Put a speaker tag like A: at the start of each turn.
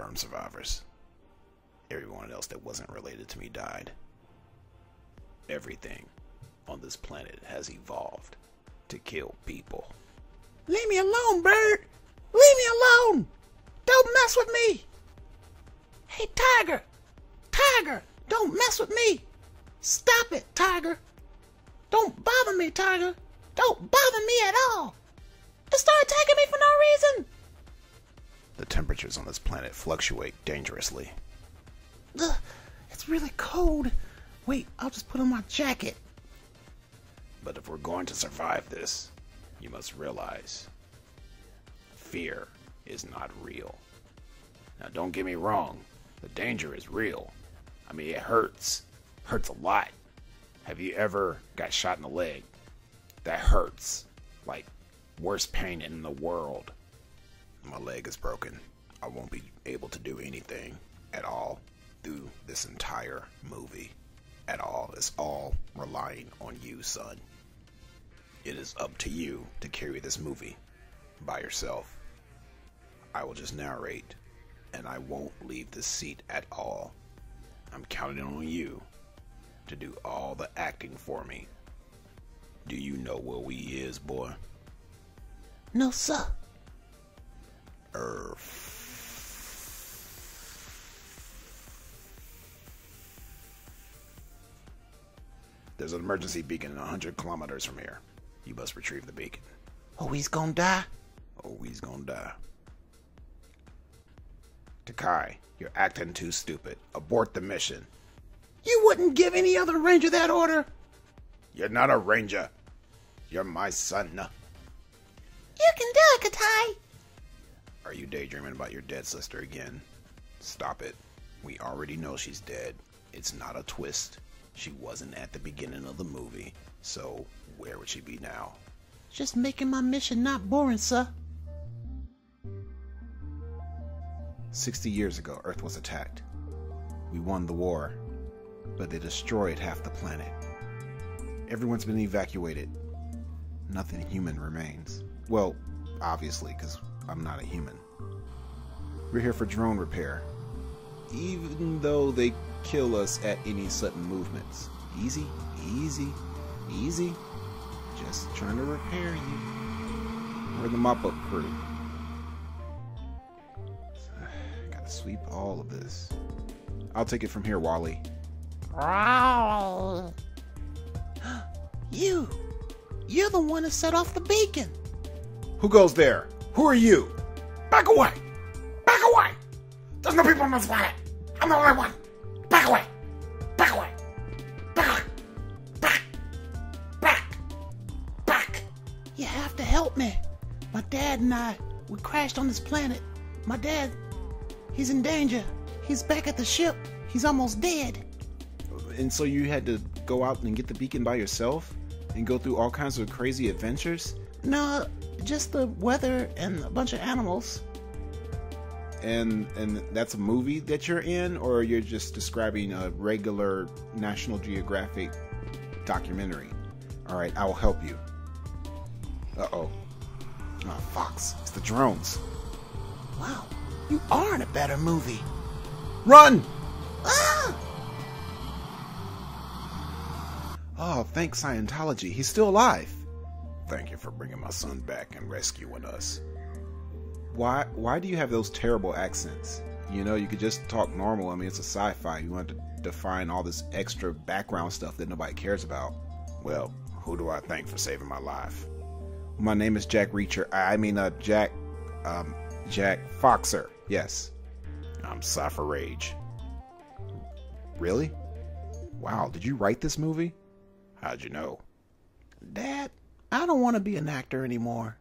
A: confirmed survivors. Everyone else that wasn't related to me died. Everything on this planet has evolved to kill people.
B: Leave me alone, Bird! Leave me alone! Don't mess with me! Hey, Tiger! Tiger! Don't mess with me! Stop it, Tiger! Don't bother me, Tiger! Don't bother me at all! Start attacking me for no reason!
A: The temperatures on this planet fluctuate dangerously.
B: Ugh, it's really cold. Wait, I'll just put on my jacket.
A: But if we're going to survive this, you must realize fear is not real. Now, don't get me wrong, the danger is real. I mean, it hurts. Hurts a lot. Have you ever got shot in the leg? That hurts. Like, worst pain in the world. My leg is broken. I won't be able to do anything at all through this entire movie. At all. It's all relying on you, son. It is up to you to carry this movie by yourself. I will just narrate, and I won't leave the seat at all. I'm counting on you to do all the acting for me. Do you know where we is, boy?
B: No, sir.
A: Er. There's an emergency beacon 100 kilometers from here. You must retrieve the beacon.
B: Oh, he's gonna die?
A: Oh, he's gonna die. Kitai, you're acting too stupid. Abort the mission.
B: You wouldn't give any other ranger that order?
A: You're not a ranger. You're my son.
B: You can do it, Kitai.
A: Are you daydreaming about your dead sister again? Stop it. We already know she's dead. It's not a twist. She wasn't at the beginning of the movie, so where would she be now?
B: Just making my mission not boring, sir.
A: 60 years ago, Earth was attacked. We won the war, but they destroyed half the planet. Everyone's been evacuated. Nothing human remains. Well, obviously, because I'm not a human. We're here for drone repair. Even though they kill us at any sudden movements. Easy, easy, easy. Just trying to repair you. We're the mop up crew. Gotta sweep all of this. I'll take it from here, Wally.
B: You! You're the one who set off the beacon!
A: Who goes there? Who are you?
C: Back away! Back away! There's no people on this planet! I'm the only one! Back away! Back away! Back! Back! Back! Back!
B: You have to help me. My dad and I, we crashed on this planet. My dad, he's in danger. He's back at the ship. He's almost dead.
A: And so you had to go out and get the beacon by yourself? And go through all kinds of crazy adventures?
B: No, just the weather and a bunch of animals.
A: And and that's a movie that you're in, or you're just describing a regular National Geographic documentary? All right, I will help you. Uh oh. Oh, Fox, it's the drones.
B: Wow, you are in a better movie.
A: Run!
B: Ah!
A: Oh, thanks, Scientology. He's still alive. Thank you for bringing my son back and rescuing us. Why why do you have those terrible accents? You know, you could just talk normal. I mean, it's a sci-fi. You want to define all this extra background stuff that nobody cares about. Well, who do I thank for saving my life? My name is Jack Reacher. I mean, uh, Jack, um, Jack Foxer. Yes. I'm Cypher Raige. Really? Wow, did you write this movie? How'd you know?
B: Dad, I don't want to be an actor anymore.